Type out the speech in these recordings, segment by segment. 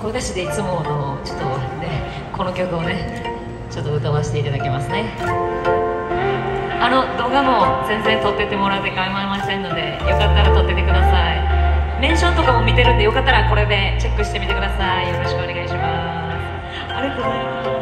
声出しでいつものちょっと、ね、この曲をねちょっと歌わせていただきますね。あの動画も全然撮っててもらって構いませんのでよかったら撮っててください。メンションとかも見てるんでよかったらこれでチェックしてみてください。よろしくお願いします。ありがとうございます。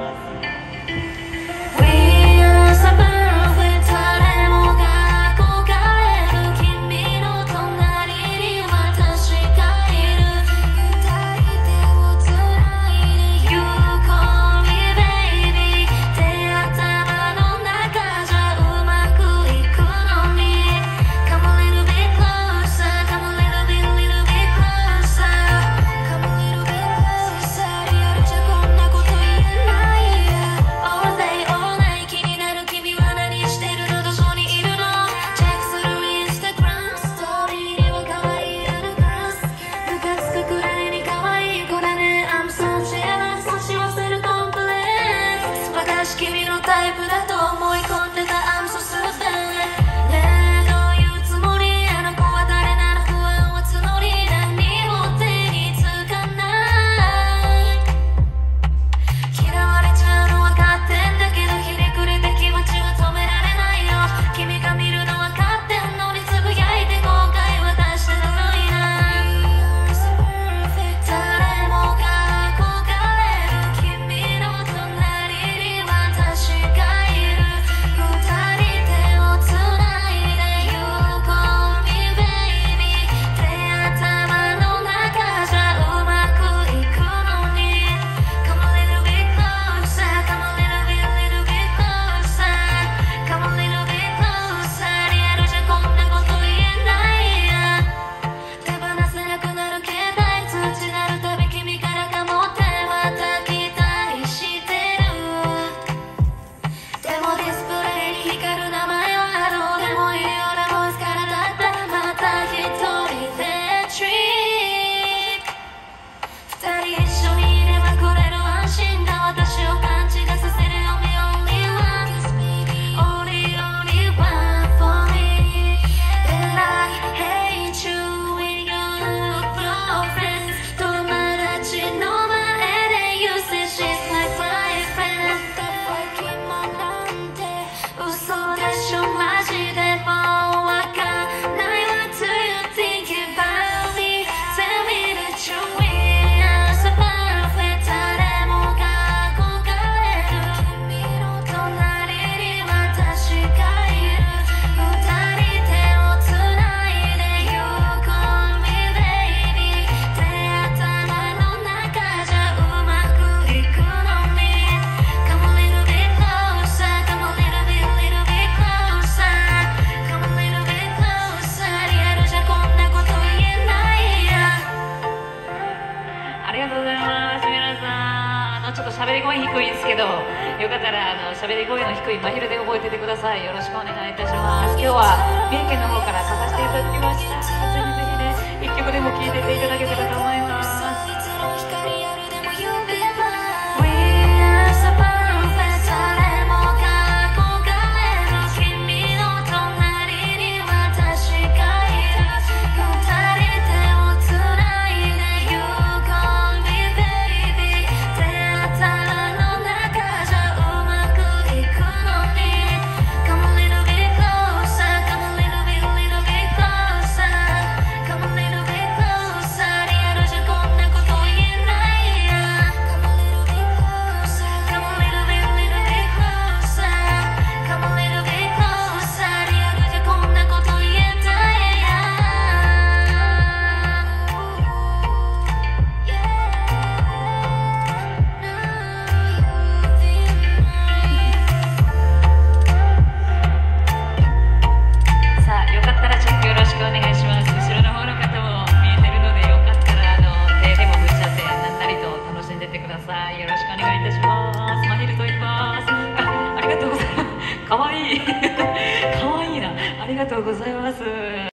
り声低いんですけどよかったらあの喋り声の低い真昼で覚えててください。よろしくお願いいたします。今日は三重県の方から書かせていただきました。ぜひぜひね一曲でも聴いてていただけたらと思います。しくお願いいたします。マヒルと言います。あありがとうございます。かわいい。かわいいな。ありがとうございます。